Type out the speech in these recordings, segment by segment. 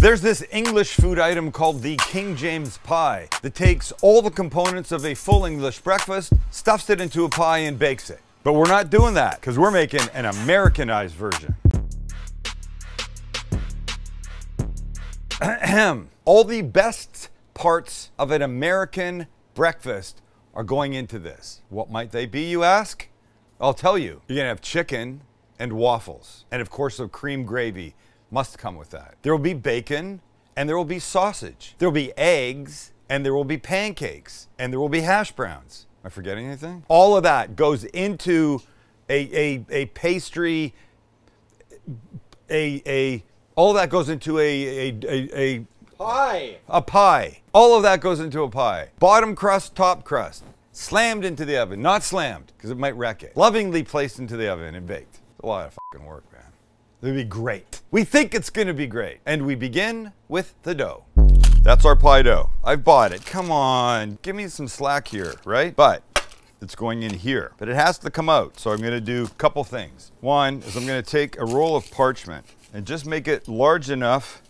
There's this English food item called the King James pie that takes all the components of a full English breakfast, stuffs it into a pie, and bakes it. But we're not doing that because we're making an Americanized version. Ahem. all the best parts of an American breakfast are going into this. What might they be, you ask? I'll tell you. You're gonna have chicken and waffles. And of course, some cream gravy must come with that. There will be bacon and there will be sausage. There will be eggs and there will be pancakes and there will be hash browns. Am I forgetting anything? All of that goes into a, a, a pastry, a, a, all of that goes into a, a, a, a Pie. a pie. All of that goes into a pie. Bottom crust, top crust. Slammed into the oven. Not slammed, because it might wreck it. Lovingly placed into the oven and baked. It's a lot of fucking work, man. It'll be great. We think it's gonna be great. And we begin with the dough. That's our pie dough. I've bought it. Come on. Give me some slack here, right? But it's going in here. But it has to come out. So I'm gonna do a couple things. One is I'm gonna take a roll of parchment and just make it large enough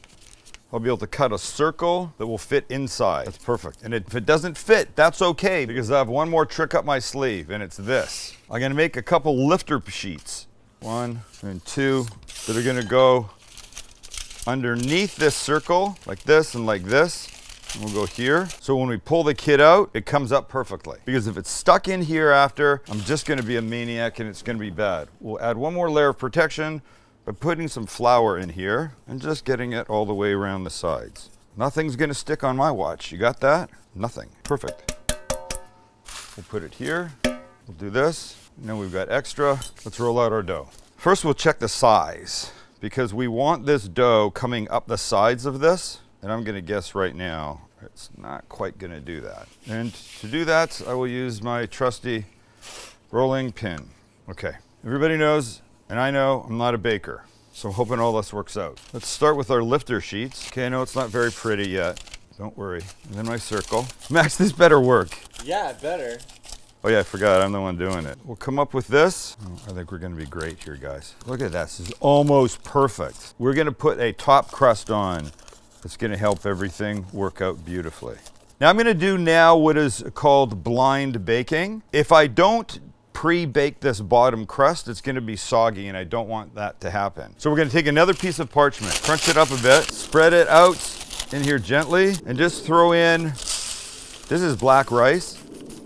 I'll be able to cut a circle that will fit inside. That's perfect. And if it doesn't fit, that's okay because I have one more trick up my sleeve and it's this. I'm gonna make a couple lifter sheets. One and two that are gonna go underneath this circle like this and like this. And we'll go here. So when we pull the kit out, it comes up perfectly. Because if it's stuck in here after, I'm just gonna be a maniac and it's gonna be bad. We'll add one more layer of protection by putting some flour in here and just getting it all the way around the sides. Nothing's gonna stick on my watch. You got that? Nothing. Perfect. We'll put it here. We'll do this. Now we've got extra. Let's roll out our dough. First we'll check the size because we want this dough coming up the sides of this. And I'm gonna guess right now, it's not quite gonna do that. And to do that, I will use my trusty rolling pin. Okay, everybody knows, and I know I'm not a baker, so I'm hoping all this works out. Let's start with our lifter sheets. Okay, I know it's not very pretty yet. Don't worry. And then my circle. Max, this better work. Yeah, better. Oh yeah, I forgot, I'm the one doing it. We'll come up with this. Oh, I think we're gonna be great here, guys. Look at that, this is almost perfect. We're gonna put a top crust on that's gonna help everything work out beautifully. Now I'm gonna do now what is called blind baking. If I don't pre-bake this bottom crust, it's gonna be soggy and I don't want that to happen. So we're gonna take another piece of parchment, crunch it up a bit, spread it out in here gently, and just throw in, this is black rice.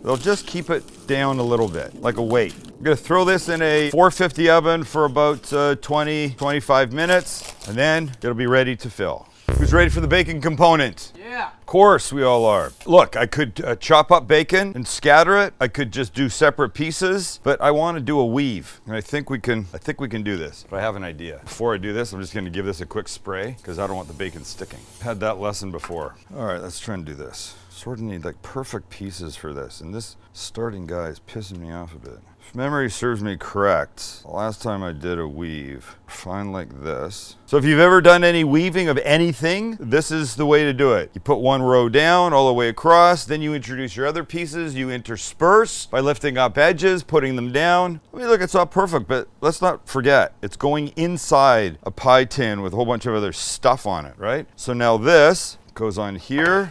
They'll just keep it down a little bit, like a weight. I'm gonna throw this in a 450 oven for about uh, 20, 25 minutes, and then it'll be ready to fill. Who's ready for the bacon component? Yeah. Of course we all are. Look, I could uh, chop up bacon and scatter it. I could just do separate pieces, but I want to do a weave. And I think we can I think we can do this. But I have an idea. Before I do this, I'm just going to give this a quick spray because I don't want the bacon sticking. Had that lesson before. All right, let's try and do this. Sort of need like perfect pieces for this. And this starting guy is pissing me off a bit. If memory serves me correct, the last time I did a weave, fine like this. So if you've ever done any weaving of anything, this is the way to do it. You put one row down all the way across, then you introduce your other pieces, you intersperse by lifting up edges, putting them down. I mean, look, it's not perfect, but let's not forget, it's going inside a pie tin with a whole bunch of other stuff on it, right? So now this goes on here,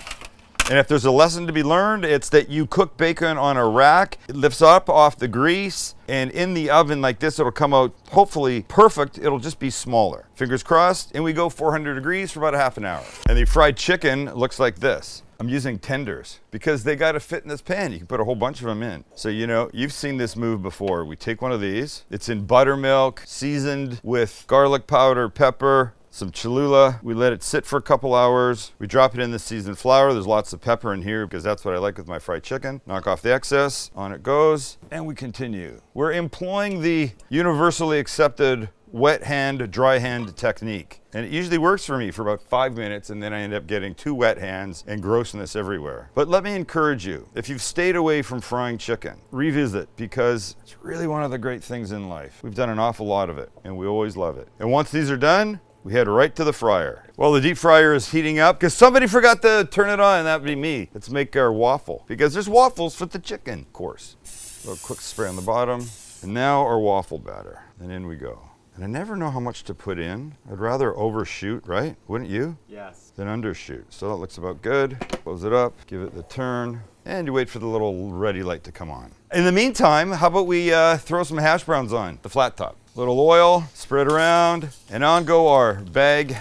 and if there's a lesson to be learned, it's that you cook bacon on a rack. It lifts up off the grease, and in the oven like this, it'll come out hopefully perfect. It'll just be smaller. Fingers crossed, and we go 400 degrees for about a half an hour. And the fried chicken looks like this. I'm using tenders because they got to fit in this pan. You can put a whole bunch of them in. So, you know, you've seen this move before. We take one of these, it's in buttermilk, seasoned with garlic powder, pepper, some Cholula. We let it sit for a couple hours. We drop it in the seasoned flour. There's lots of pepper in here because that's what I like with my fried chicken. Knock off the excess. On it goes. And we continue. We're employing the universally accepted wet hand, dry hand technique. And it usually works for me for about five minutes and then I end up getting two wet hands and grossness everywhere. But let me encourage you, if you've stayed away from frying chicken, revisit because it's really one of the great things in life. We've done an awful lot of it and we always love it. And once these are done, we head right to the fryer. Well, the deep fryer is heating up because somebody forgot to turn it on, and that'd be me. Let's make our waffle because there's waffles for the chicken, of course. A little quick spray on the bottom, and now our waffle batter. And in we go. And I never know how much to put in. I'd rather overshoot, right? Wouldn't you? Yes. Than undershoot. So that looks about good. Close it up, give it the turn, and you wait for the little ready light to come on. In the meantime, how about we uh, throw some hash browns on the flat top? Little oil, spread around, and on go our bag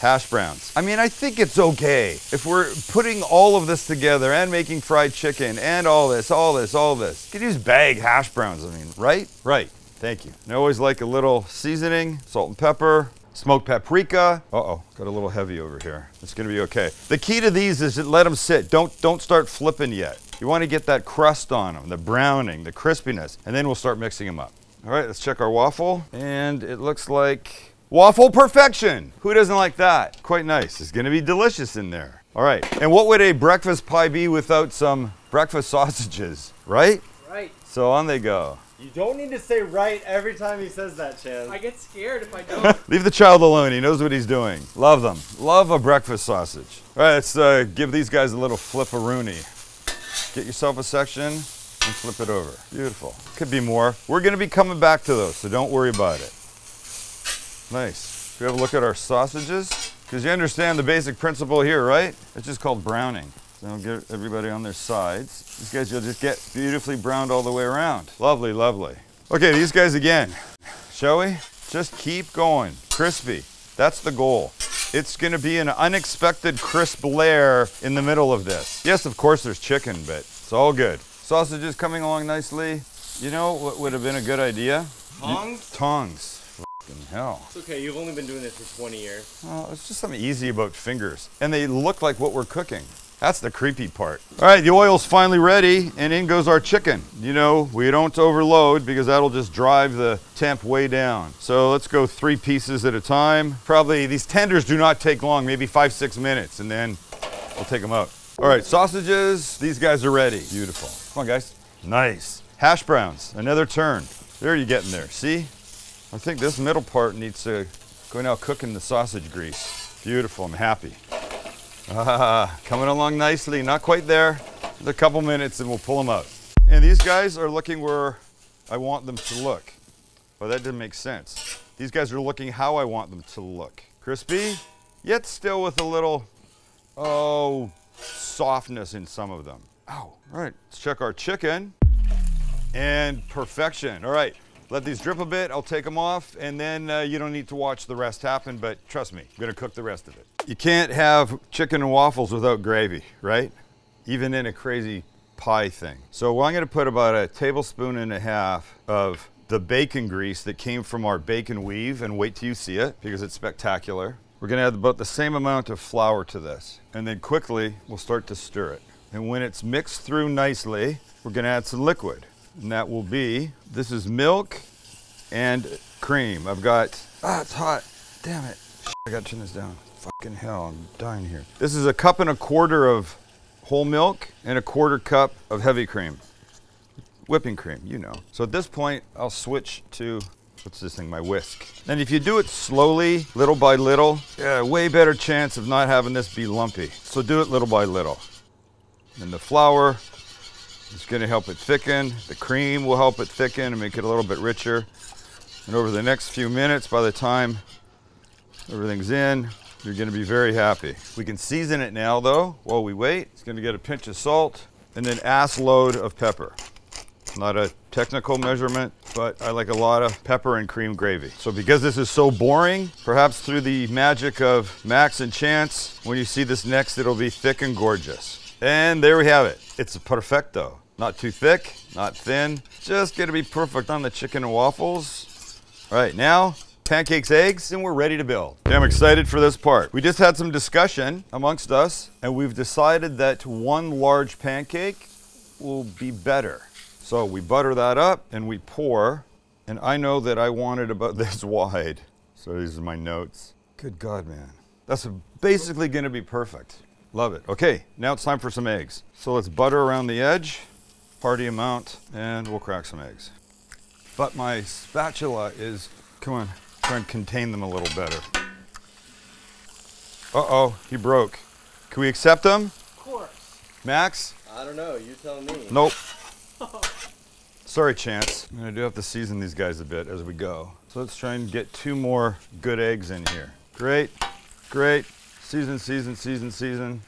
hash browns. I mean, I think it's okay if we're putting all of this together and making fried chicken and all this, all this, all this. You could use bag hash browns, I mean, right? Right. Thank you. I always like a little seasoning, salt and pepper, smoked paprika. Uh-oh, got a little heavy over here. It's gonna be okay. The key to these is to let them sit. Don't, don't start flipping yet. You wanna get that crust on them, the browning, the crispiness, and then we'll start mixing them up. All right, let's check our waffle. And it looks like Waffle perfection. Who doesn't like that? Quite nice. It's gonna be delicious in there. All right. And what would a breakfast pie be without some breakfast sausages, right? Right. So on they go. You don't need to say right every time he says that, Chan. I get scared if I don't. Leave the child alone. He knows what he's doing. Love them. Love a breakfast sausage. All right, let's uh, give these guys a little flip-a-rooney. Get yourself a section and flip it over. Beautiful. Could be more. We're gonna be coming back to those, so don't worry about it. Nice. We have a look at our sausages. Because you understand the basic principle here, right? It's just called browning. So I'll get everybody on their sides. These guys you'll just get beautifully browned all the way around. Lovely, lovely. Okay, these guys again. Shall we? Just keep going. Crispy. That's the goal. It's gonna be an unexpected crisp layer in the middle of this. Yes, of course there's chicken, but it's all good. Sausages coming along nicely. You know what would have been a good idea? Tongs? Tongs. Fucking hell. It's okay, you've only been doing this for 20 years. Well, it's just something easy about fingers. And they look like what we're cooking. That's the creepy part. All right, the oil's finally ready, and in goes our chicken. You know, we don't overload because that'll just drive the temp way down. So let's go three pieces at a time. Probably, these tenders do not take long, maybe five, six minutes, and then we'll take them out. All right, sausages, these guys are ready. Beautiful. Come on, guys. Nice. Hash browns, another turn. There you get in there, see? I think this middle part needs to go now cooking the sausage grease. Beautiful, I'm happy. Ah, coming along nicely, not quite there. A couple minutes and we'll pull them out. And these guys are looking where I want them to look. Well, that didn't make sense. These guys are looking how I want them to look. Crispy, yet still with a little, oh, softness in some of them. Ow. All right, let's check our chicken. And perfection. All right, let these drip a bit. I'll take them off, and then uh, you don't need to watch the rest happen, but trust me, I'm gonna cook the rest of it. You can't have chicken and waffles without gravy, right? Even in a crazy pie thing. So I'm gonna put about a tablespoon and a half of the bacon grease that came from our bacon weave, and wait till you see it, because it's spectacular. We're gonna add about the same amount of flour to this, and then quickly, we'll start to stir it. And when it's mixed through nicely, we're gonna add some liquid. And that will be, this is milk and cream. I've got, ah, it's hot. Damn it. I gotta turn this down. Fucking hell, I'm dying here. This is a cup and a quarter of whole milk and a quarter cup of heavy cream. Whipping cream, you know. So at this point, I'll switch to, what's this thing, my whisk. And if you do it slowly, little by little, yeah, way better chance of not having this be lumpy. So do it little by little. And the flour, is going to help it thicken. The cream will help it thicken and make it a little bit richer. And over the next few minutes, by the time everything's in, you're going to be very happy. We can season it now, though, while we wait. It's going to get a pinch of salt and an ass load of pepper. Not a technical measurement, but I like a lot of pepper and cream gravy. So because this is so boring, perhaps through the magic of Max and Chance, when you see this next, it'll be thick and gorgeous. And there we have it. It's a perfecto. Not too thick, not thin. Just gonna be perfect on the chicken and waffles. All right, now pancakes, eggs, and we're ready to build. Okay, I'm excited for this part. We just had some discussion amongst us, and we've decided that one large pancake will be better. So we butter that up and we pour, and I know that I want it about this wide. So these are my notes. Good God, man. That's basically gonna be perfect. Love it. Okay, now it's time for some eggs. So let's butter around the edge, party amount, and we'll crack some eggs. But my spatula is, come on, try and contain them a little better. Uh-oh, he broke. Can we accept him? Of course. Max? I don't know, you tell me. Nope. Sorry, Chance. I do have to season these guys a bit as we go. So let's try and get two more good eggs in here. Great, great. Season, season, season, season.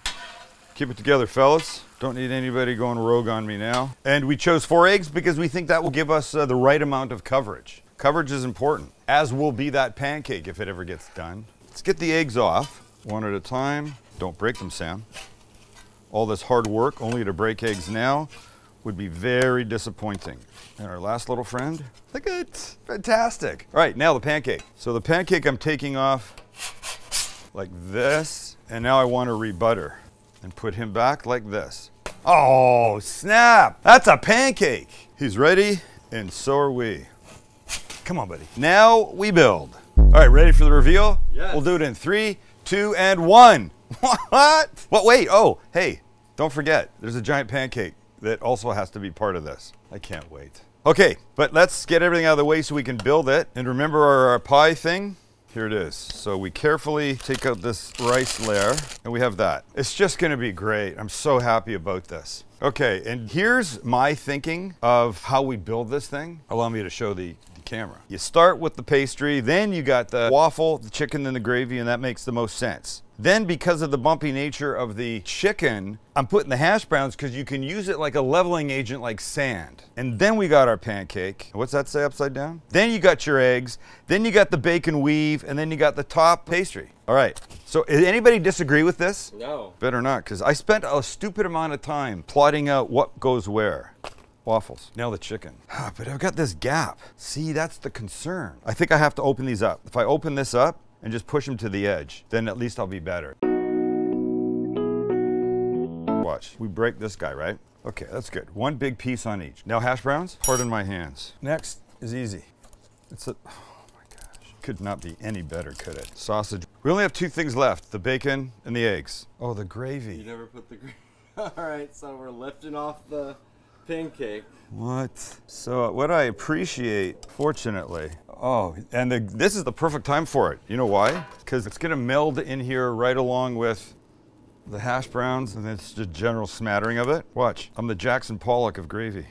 Keep it together, fellas. Don't need anybody going rogue on me now. And we chose four eggs because we think that will give us uh, the right amount of coverage. Coverage is important, as will be that pancake if it ever gets done. Let's get the eggs off one at a time. Don't break them, Sam. All this hard work only to break eggs now would be very disappointing. And our last little friend, look at it, fantastic. All right, now the pancake. So the pancake I'm taking off like this, and now I want to rebutter and put him back like this. Oh, snap! That's a pancake! He's ready, and so are we. Come on, buddy. Now we build. All right, ready for the reveal? Yes. We'll do it in three, two, and one. What? What? Wait. Oh, hey, don't forget, there's a giant pancake that also has to be part of this. I can't wait. Okay, but let's get everything out of the way so we can build it. And remember our, our pie thing? Here it is. So we carefully take out this rice layer and we have that. It's just gonna be great. I'm so happy about this. Okay, and here's my thinking of how we build this thing. Allow me to show the, the camera. You start with the pastry, then you got the waffle, the chicken, then the gravy, and that makes the most sense. Then, because of the bumpy nature of the chicken, I'm putting the hash browns because you can use it like a leveling agent like sand. And then we got our pancake. What's that say upside down? Then you got your eggs. Then you got the bacon weave. And then you got the top pastry. All right. So, does anybody disagree with this? No. Better not, because I spent a stupid amount of time plotting out what goes where. Waffles. Now the chicken. Ah, But I've got this gap. See, that's the concern. I think I have to open these up. If I open this up and just push them to the edge, then at least I'll be better. Watch. We break this guy, right? Okay, that's good. One big piece on each. Now hash browns, pardon my hands. Next is easy. It's a, oh my gosh. Could not be any better, could it? Sausage. We only have two things left, the bacon and the eggs. Oh, the gravy. You never put the. gravy. All right, so we're lifting off the pancake. What? So what I appreciate, fortunately, oh, and the, this is the perfect time for it. You know why? Because it's gonna meld in here right along with the hash browns, and it's just general smattering of it. Watch, I'm the Jackson Pollock of gravy.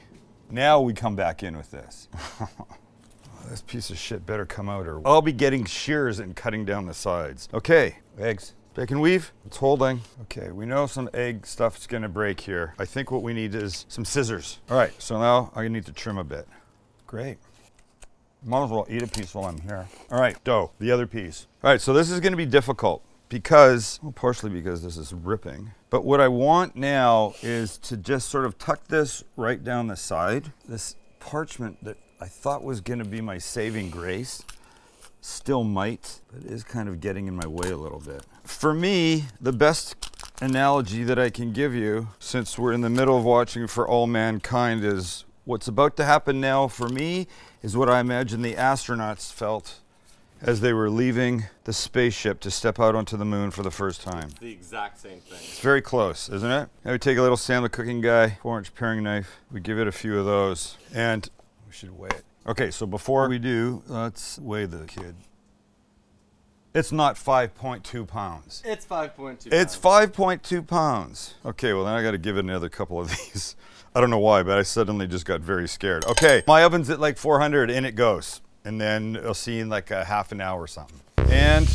Now we come back in with this. this piece of shit better come out or I'll be getting shears and cutting down the sides. Okay, eggs. Bacon weave, it's holding. Okay, we know some egg stuff's gonna break here. I think what we need is some scissors. All right, so now I need to trim a bit. Great. Might as well eat a piece while I'm here. All right, dough, the other piece. All right, so this is gonna be difficult because, well, partially because this is ripping. But what I want now is to just sort of tuck this right down the side. This parchment that I thought was gonna be my saving grace still might, but it is kind of getting in my way a little bit. For me, the best analogy that I can give you, since we're in the middle of watching For All Mankind, is what's about to happen now for me is what I imagine the astronauts felt as they were leaving the spaceship to step out onto the moon for the first time. The exact same thing. It's very close, isn't it? Now we take a little Sam the cooking guy, four inch paring knife. We give it a few of those, and we should weigh it. Okay, so before we do, let's weigh the kid. It's not 5.2 pounds. It's 5.2. It's 5.2 pounds. Okay, well then I got to give it another couple of these. I don't know why, but I suddenly just got very scared. Okay, my oven's at like 400, and it goes, and then I'll see in like a half an hour or something. And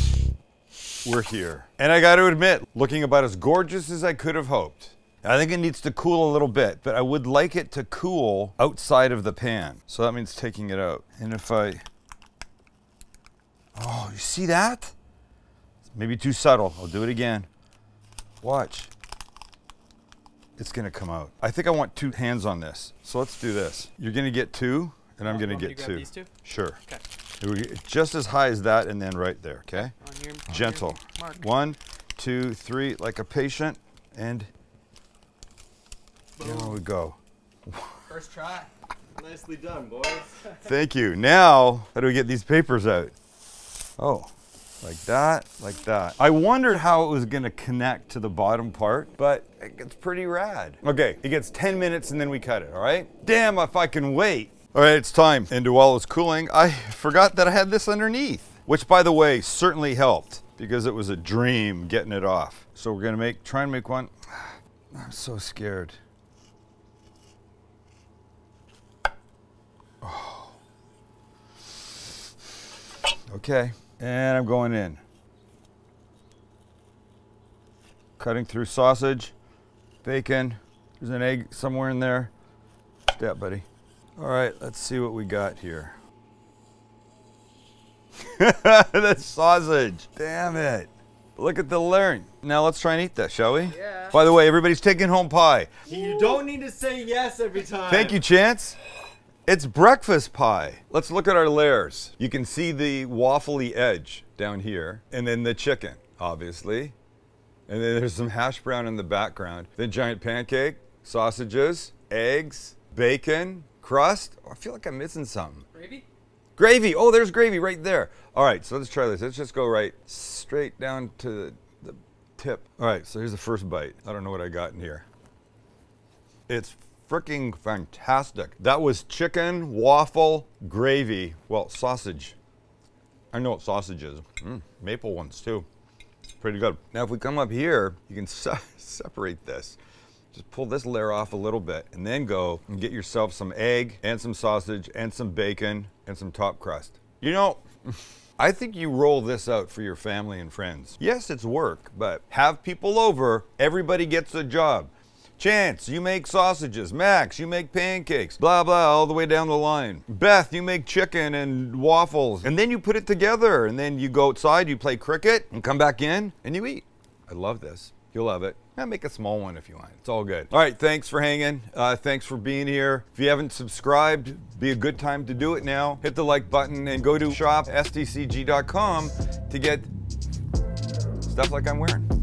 we're here. And I got to admit, looking about as gorgeous as I could have hoped. I think it needs to cool a little bit, but I would like it to cool outside of the pan. So that means taking it out. And if I, oh, you see that? Maybe too subtle. I'll do it again. Watch. It's gonna come out. I think I want two hands on this. So let's do this. You're gonna get two, and I'm Oh, gonna oh, get to grab two. these two? Sure. Okay. Get Just as high as that, and then right there. Okay. On your, on Gentle. mark. One, two, three, like a patient, and there we go. First try. Nicely done, boys. Thank you. Now, how do we get these papers out? Oh, like that, like that. I wondered how it was gonna connect to the bottom part, but it gets pretty rad. Okay, it gets 10 minutes and then we cut it, all right? Damn if I can wait. All right, it's time. And while it's cooling, I forgot that I had this underneath, which by the way, certainly helped because it was a dream getting it off. So we're gonna make, try and make one. I'm so scared. Okay, and I'm going in. Cutting through sausage, bacon. There's an egg somewhere in there. Yeah, buddy. All right, let's see what we got here. That's sausage. Damn it. Look at the layering. Now let's try and eat that, shall we? Yeah. By the way, everybody's taking home pie. You don't need to say yes every time. Thank you, Chance. It's breakfast pie. Let's look at our layers. You can see the waffly edge down here, and then the chicken, obviously. And then there's some hash brown in the background. Then giant pancake, sausages, eggs, bacon, crust. Oh, I feel like I'm missing something. Gravy? Gravy. Oh, there's gravy right there. All right, so let's try this. Let's just go right straight down to the, the tip. All right, so here's the first bite. I don't know what I got in here. It's freaking fantastic. That was chicken, waffle, gravy. Well, sausage. I know what sausage is. Mm, maple ones too. Pretty good. Now, if we come up here, you can se- separate this. Just pull this layer off a little bit and then go and get yourself some egg and some sausage and some bacon and some top crust. You know, I think you roll this out for your family and friends. Yes, it's work, but have people over, everybody gets a job. Chance, you make sausages. Max, you make pancakes. Blah, blah, all the way down the line. Beth, you make chicken and waffles. And then you put it together. And then you go outside, you play cricket, and come back in, and you eat. I love this. You'll love it. Yeah, make a small one if you want. It's all good. All right, thanks for hanging. Uh, thanks for being here. If you haven't subscribed, be a good time to do it now. Hit the like button and go to shop stcg.com to get stuff like I'm wearing.